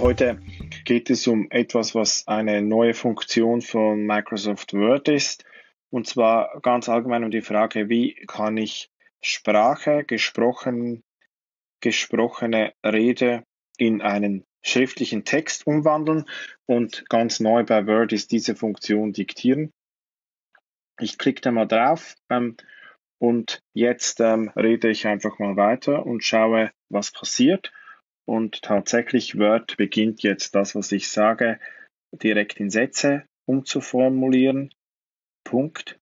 Heute geht es um etwas, was eine neue Funktion von Microsoft Word ist. Und zwar ganz allgemein um die Frage, wie kann ich Sprache, gesprochen, gesprochene Rede in einen schriftlichen Text umwandeln. Und ganz neu bei Word ist diese Funktion diktieren. Ich klicke da mal drauf ähm, und jetzt ähm, rede ich einfach mal weiter und schaue, was passiert. Und tatsächlich Word beginnt jetzt das, was ich sage, direkt in Sätze umzuformulieren. Punkt.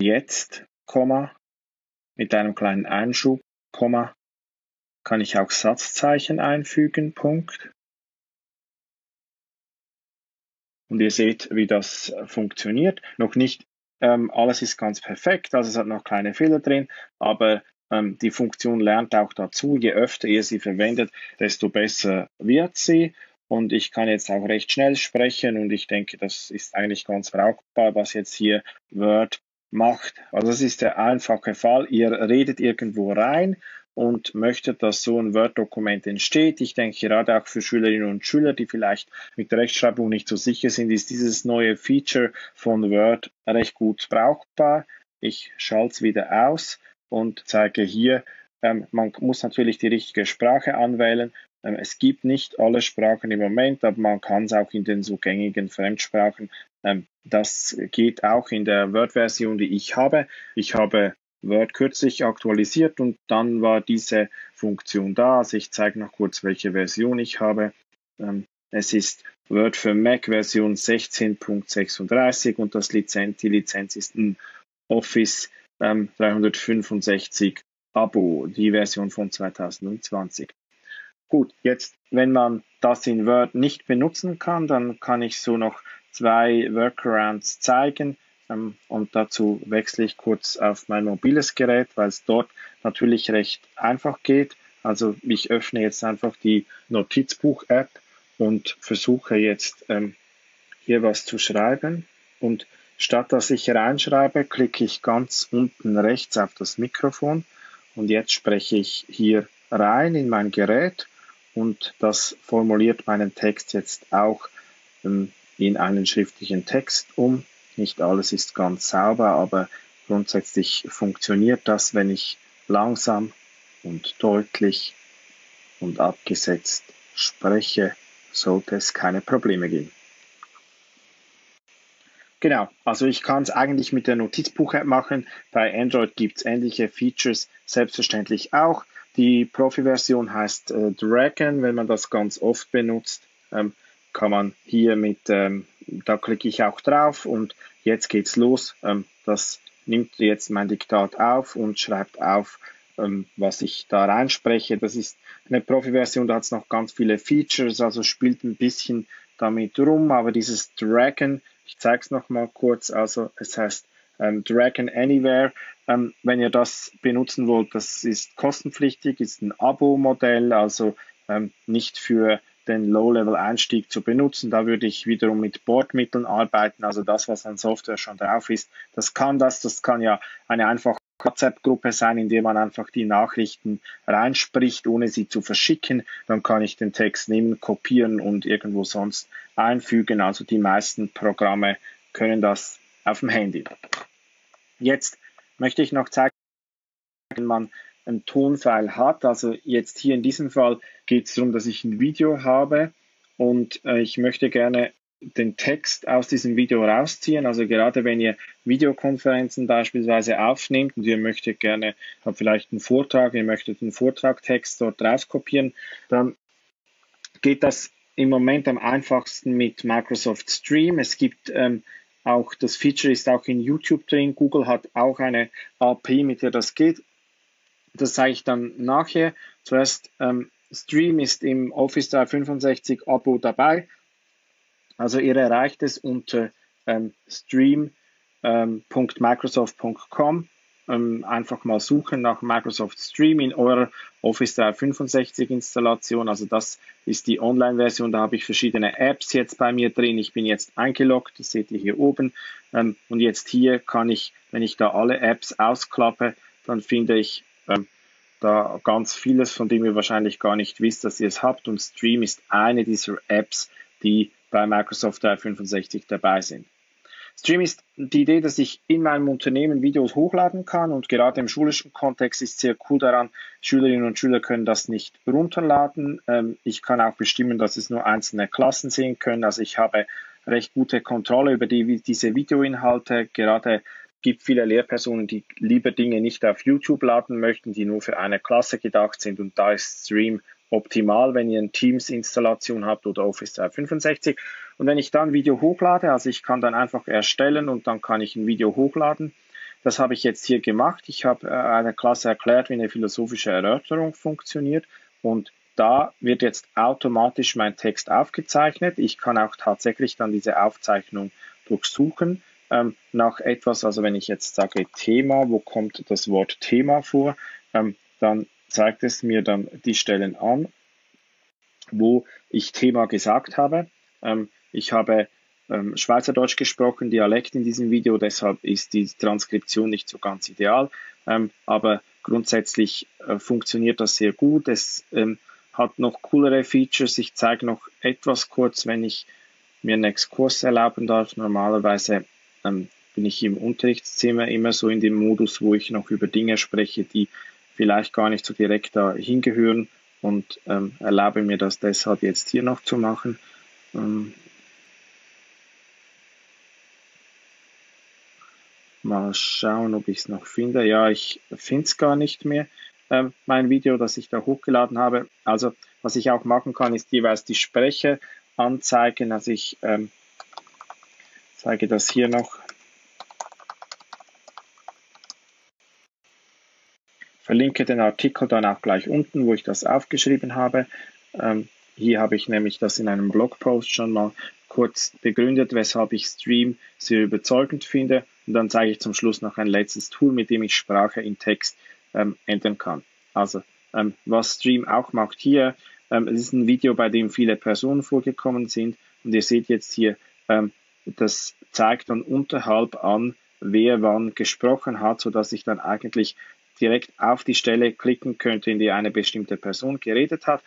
Jetzt, Komma, mit einem kleinen Einschub, Komma, kann ich auch Satzzeichen einfügen, Punkt. Und ihr seht, wie das funktioniert. Noch nicht ähm, alles ist ganz perfekt, also es hat noch kleine Fehler drin, aber ähm, die Funktion lernt auch dazu. Je öfter ihr sie verwendet, desto besser wird sie. Und ich kann jetzt auch recht schnell sprechen und ich denke, das ist eigentlich ganz brauchbar, was jetzt hier Word macht. Also das ist der einfache Fall. Ihr redet irgendwo rein und möchtet, dass so ein Word-Dokument entsteht. Ich denke gerade auch für Schülerinnen und Schüler, die vielleicht mit der Rechtschreibung nicht so sicher sind, ist dieses neue Feature von Word recht gut brauchbar. Ich schalte es wieder aus und zeige hier, ähm, man muss natürlich die richtige Sprache anwählen. Ähm, es gibt nicht alle Sprachen im Moment, aber man kann es auch in den so gängigen Fremdsprachen. Ähm, das geht auch in der Word-Version, die ich habe. Ich habe Word kürzlich aktualisiert und dann war diese Funktion da. Also ich zeige noch kurz, welche Version ich habe. Es ist Word für Mac Version 16.36 und das Lizenz, die Lizenz ist ein Office ähm, 365 Abo, die Version von 2020. Gut, jetzt, wenn man das in Word nicht benutzen kann, dann kann ich so noch zwei Workarounds zeigen. Ähm, und dazu wechsle ich kurz auf mein mobiles Gerät, weil es dort natürlich recht einfach geht. Also ich öffne jetzt einfach die Notizbuch-App und versuche jetzt ähm, hier was zu schreiben. Und Statt dass ich reinschreibe, klicke ich ganz unten rechts auf das Mikrofon und jetzt spreche ich hier rein in mein Gerät und das formuliert meinen Text jetzt auch ähm, in einen schriftlichen Text um. Nicht alles ist ganz sauber, aber grundsätzlich funktioniert das, wenn ich langsam und deutlich und abgesetzt spreche, sollte es keine Probleme geben. Genau, also ich kann es eigentlich mit der Notizbuch-App machen. Bei Android gibt es ähnliche Features selbstverständlich auch. Die Profi-Version heißt äh, Dragon. Wenn man das ganz oft benutzt, ähm, kann man hier mit, ähm, da klicke ich auch drauf und jetzt geht's los. Ähm, das nimmt jetzt mein Diktat auf und schreibt auf, ähm, was ich da reinspreche. Das ist eine Profi-Version, da hat es noch ganz viele Features, also spielt ein bisschen damit rum, aber dieses Dragon ich zeige es nochmal kurz. Also es heißt ähm, Dragon Anywhere. Ähm, wenn ihr das benutzen wollt, das ist kostenpflichtig, ist ein Abo-Modell, also ähm, nicht für den Low-Level-Einstieg zu benutzen. Da würde ich wiederum mit Bordmitteln arbeiten, also das, was an Software schon drauf ist. Das kann das, das kann ja eine einfache WhatsApp-Gruppe sein, in der man einfach die Nachrichten reinspricht, ohne sie zu verschicken. Dann kann ich den Text nehmen, kopieren und irgendwo sonst einfügen. Also die meisten Programme können das auf dem Handy. Jetzt möchte ich noch zeigen, wenn man ein Tonfile hat. Also jetzt hier in diesem Fall geht es darum, dass ich ein Video habe und äh, ich möchte gerne den Text aus diesem Video rausziehen. Also gerade wenn ihr Videokonferenzen beispielsweise aufnehmt und ihr möchtet gerne, habt vielleicht einen Vortrag, ihr möchtet einen Vortragtext dort rauskopieren, dann geht das im Moment am einfachsten mit Microsoft Stream. Es gibt ähm, auch, das Feature ist auch in YouTube drin. Google hat auch eine API, mit der das geht. Das zeige ich dann nachher. Zuerst, ähm, Stream ist im Office 365 Abo dabei. Also ihr erreicht es unter ähm, stream.microsoft.com. Ähm, einfach mal suchen nach Microsoft Stream in eurer Office 365 Installation. Also das ist die Online-Version. Da habe ich verschiedene Apps jetzt bei mir drin. Ich bin jetzt eingeloggt. Das seht ihr hier oben. Ähm, und jetzt hier kann ich, wenn ich da alle Apps ausklappe, dann finde ich ähm, da ganz vieles, von dem ihr wahrscheinlich gar nicht wisst, dass ihr es habt. Und Stream ist eine dieser Apps, die bei Microsoft 365 dabei sind. Stream ist die Idee, dass ich in meinem Unternehmen Videos hochladen kann und gerade im schulischen Kontext ist sehr cool daran, Schülerinnen und Schüler können das nicht runterladen. Ähm, ich kann auch bestimmen, dass es nur einzelne Klassen sehen können. Also ich habe recht gute Kontrolle über die, diese Videoinhalte. Gerade gibt viele Lehrpersonen, die lieber Dinge nicht auf YouTube laden möchten, die nur für eine Klasse gedacht sind und da ist Stream optimal, wenn ihr eine Teams-Installation habt oder Office 365. Und wenn ich dann Video hochlade, also ich kann dann einfach erstellen und dann kann ich ein Video hochladen. Das habe ich jetzt hier gemacht. Ich habe äh, einer Klasse erklärt, wie eine philosophische Erörterung funktioniert und da wird jetzt automatisch mein Text aufgezeichnet. Ich kann auch tatsächlich dann diese Aufzeichnung durchsuchen ähm, nach etwas. Also wenn ich jetzt sage Thema, wo kommt das Wort Thema vor, ähm, dann zeigt es mir dann die Stellen an, wo ich Thema gesagt habe. Ähm, ich habe ähm, Schweizerdeutsch gesprochen, Dialekt in diesem Video, deshalb ist die Transkription nicht so ganz ideal, ähm, aber grundsätzlich äh, funktioniert das sehr gut. Es ähm, hat noch coolere Features. Ich zeige noch etwas kurz, wenn ich mir einen Exkurs erlauben darf. Normalerweise ähm, bin ich im Unterrichtszimmer immer so in dem Modus, wo ich noch über Dinge spreche, die vielleicht gar nicht so direkt da hingehören und ähm, erlaube mir das deshalb jetzt hier noch zu machen. Ähm, mal schauen, ob ich es noch finde. Ja, ich finde es gar nicht mehr, ähm, mein Video, das ich da hochgeladen habe. Also, was ich auch machen kann, ist jeweils die Sprecher anzeigen. Also ich ähm, zeige das hier noch. Verlinke den Artikel dann auch gleich unten, wo ich das aufgeschrieben habe. Ähm, hier habe ich nämlich das in einem Blogpost schon mal kurz begründet, weshalb ich Stream sehr überzeugend finde. Und dann zeige ich zum Schluss noch ein letztes Tool, mit dem ich Sprache in Text ähm, ändern kann. Also, ähm, was Stream auch macht hier, ähm, es ist ein Video, bei dem viele Personen vorgekommen sind. Und ihr seht jetzt hier, ähm, das zeigt dann unterhalb an, wer wann gesprochen hat, sodass ich dann eigentlich direkt auf die Stelle klicken könnte, in der eine bestimmte Person geredet hat.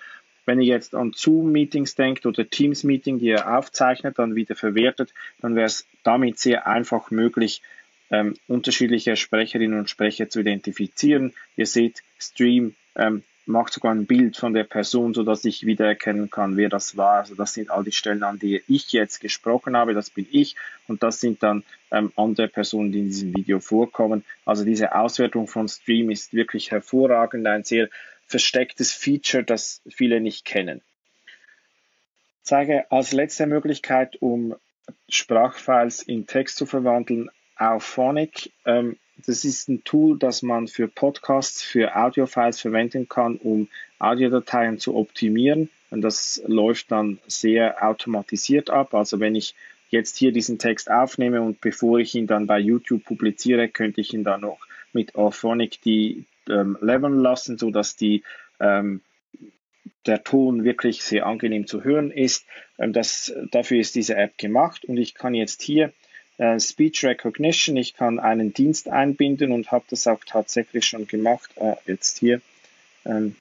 Wenn ihr jetzt an Zoom-Meetings denkt oder Teams-Meeting, die ihr aufzeichnet, dann wieder verwertet, dann wäre es damit sehr einfach möglich, ähm, unterschiedliche Sprecherinnen und Sprecher zu identifizieren. Ihr seht, Stream ähm, macht sogar ein Bild von der Person, so dass ich wiedererkennen kann, wer das war. Also das sind all die Stellen, an die ich jetzt gesprochen habe. Das bin ich und das sind dann ähm, andere Personen, die in diesem Video vorkommen. Also diese Auswertung von Stream ist wirklich hervorragend, ein sehr verstecktes Feature, das viele nicht kennen. Ich zeige als letzte Möglichkeit, um Sprachfiles in Text zu verwandeln, auf Phonic. Ähm, das ist ein Tool, das man für Podcasts, für Audiofiles verwenden kann, um Audiodateien zu optimieren. Und das läuft dann sehr automatisiert ab. Also wenn ich jetzt hier diesen Text aufnehme und bevor ich ihn dann bei YouTube publiziere, könnte ich ihn dann noch mit Auphonic die ähm, leveln lassen, so dass die ähm, der Ton wirklich sehr angenehm zu hören ist. Ähm, das, dafür ist diese App gemacht und ich kann jetzt hier äh, Speech Recognition. Ich kann einen Dienst einbinden und habe das auch tatsächlich schon gemacht. Äh, jetzt hier. Ähm,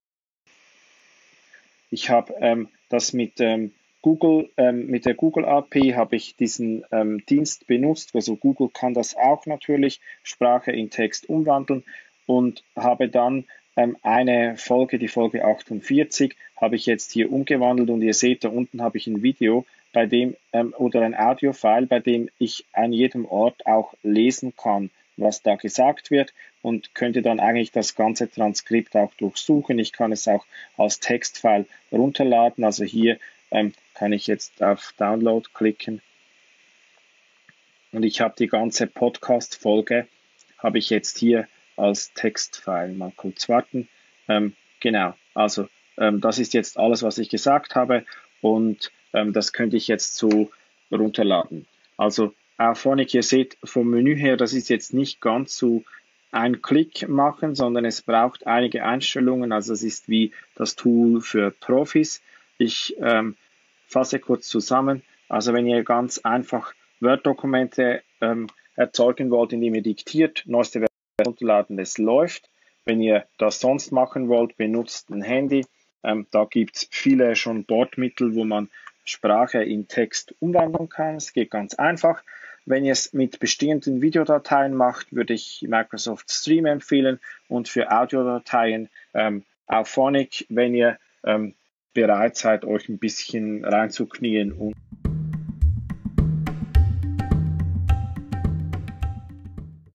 ich habe ähm, das mit ähm, Google, ähm, mit der Google API habe ich diesen ähm, Dienst benutzt. Also Google kann das auch natürlich, Sprache in Text umwandeln und habe dann ähm, eine Folge, die Folge 48, habe ich jetzt hier umgewandelt und ihr seht, da unten habe ich ein Video, bei dem ähm, oder ein Audiofile, bei dem ich an jedem Ort auch lesen kann, was da gesagt wird und könnte dann eigentlich das ganze Transkript auch durchsuchen. Ich kann es auch als Textfile runterladen. Also hier ähm, kann ich jetzt auf Download klicken und ich habe die ganze Podcast-Folge habe ich jetzt hier als Textfile. Mal kurz warten. Ähm, genau, also ähm, das ist jetzt alles, was ich gesagt habe und ähm, das könnte ich jetzt so runterladen. Also Auphonic, ihr seht vom Menü her, das ist jetzt nicht ganz so ein Klick machen, sondern es braucht einige Einstellungen. Also es ist wie das Tool für Profis. Ich ähm, fasse kurz zusammen. Also wenn ihr ganz einfach Word-Dokumente ähm, erzeugen wollt, indem ihr diktiert, neueste Version runterladen, es läuft. Wenn ihr das sonst machen wollt, benutzt ein Handy. Ähm, da gibt es viele schon Bordmittel, wo man Sprache in Text umwandeln kann. Es geht ganz einfach. Wenn ihr es mit bestehenden Videodateien macht, würde ich Microsoft Stream empfehlen und für Audiodateien ähm, Auphonic, wenn ihr ähm, bereit seid, euch ein bisschen reinzuknien und